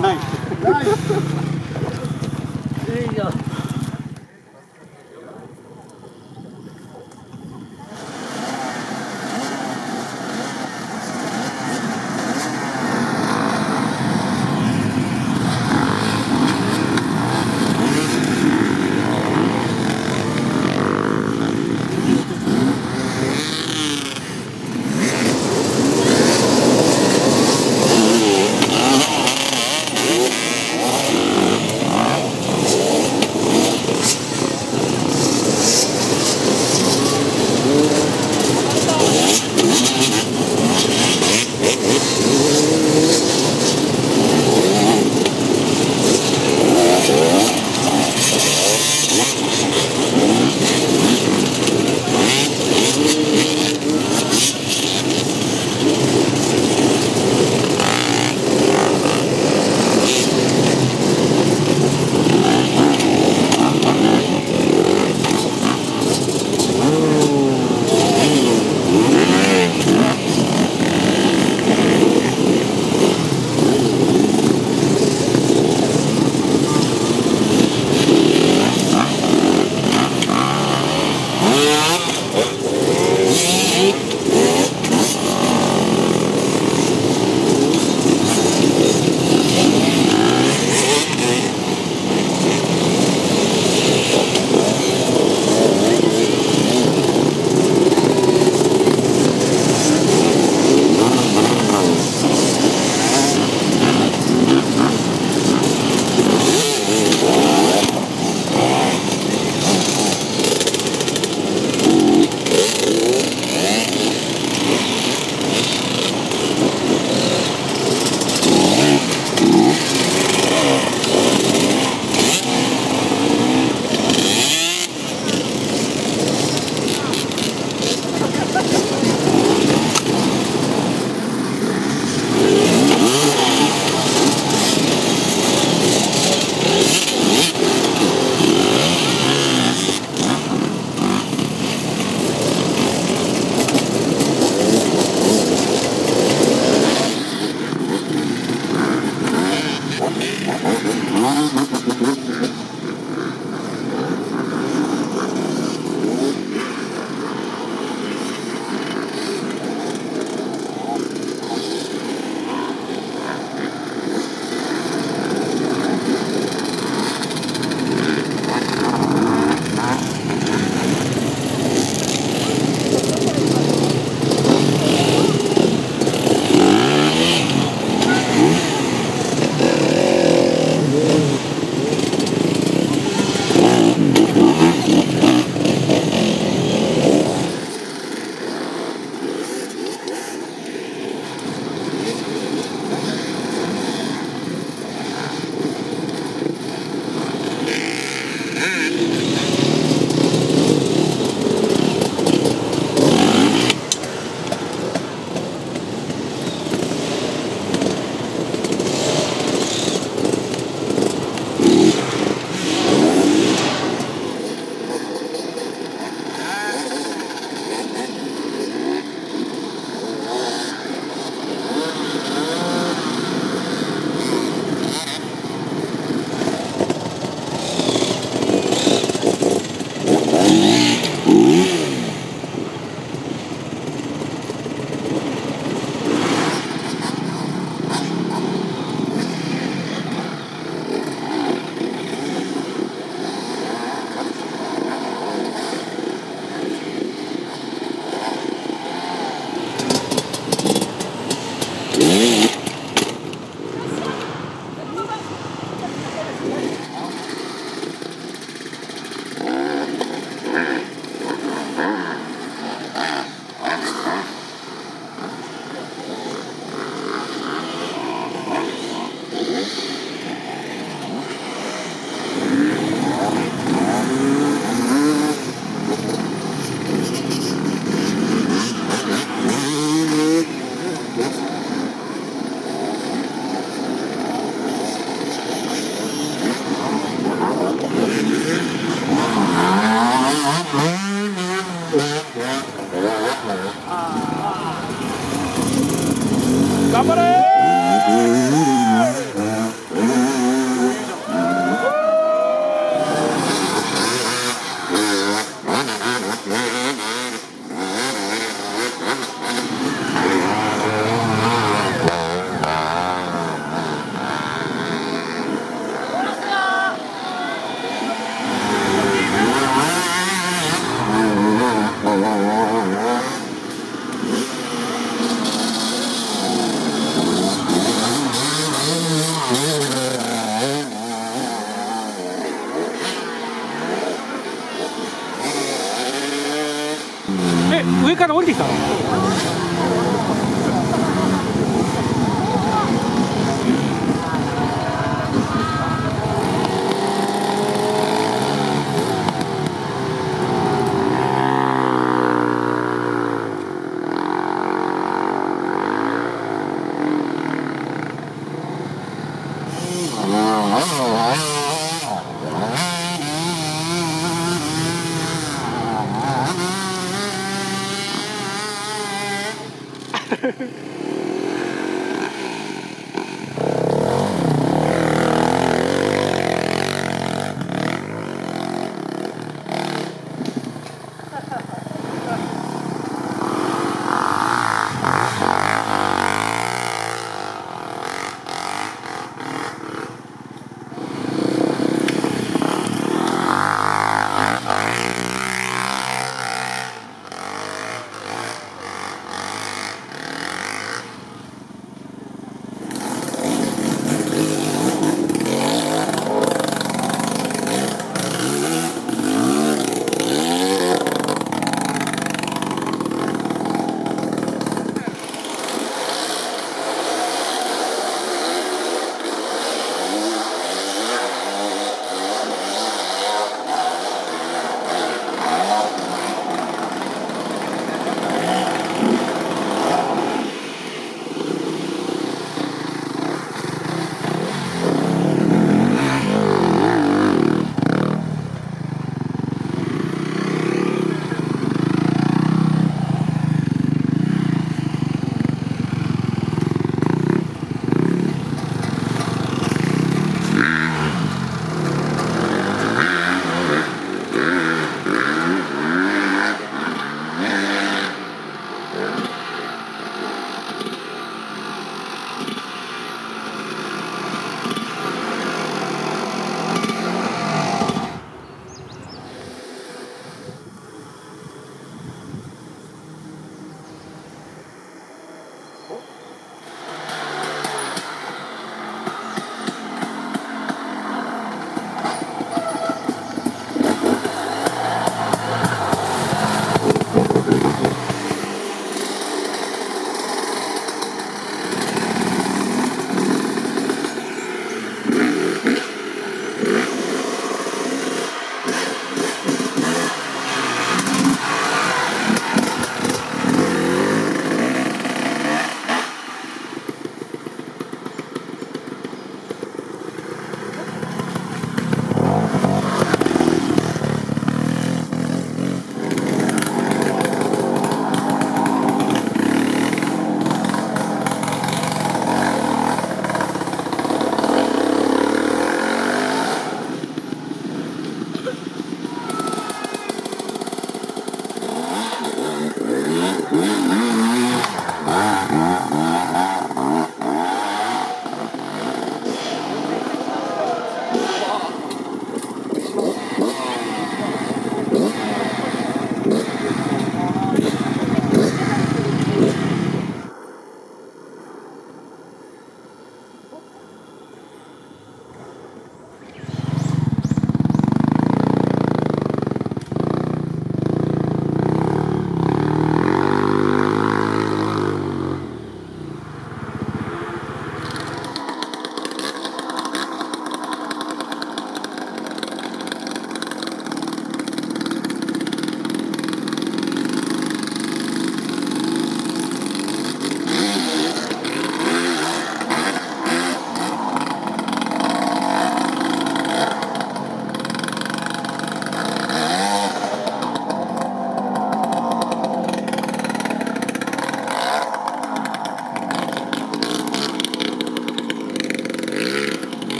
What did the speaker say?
ないない no, no. Mm-hmm.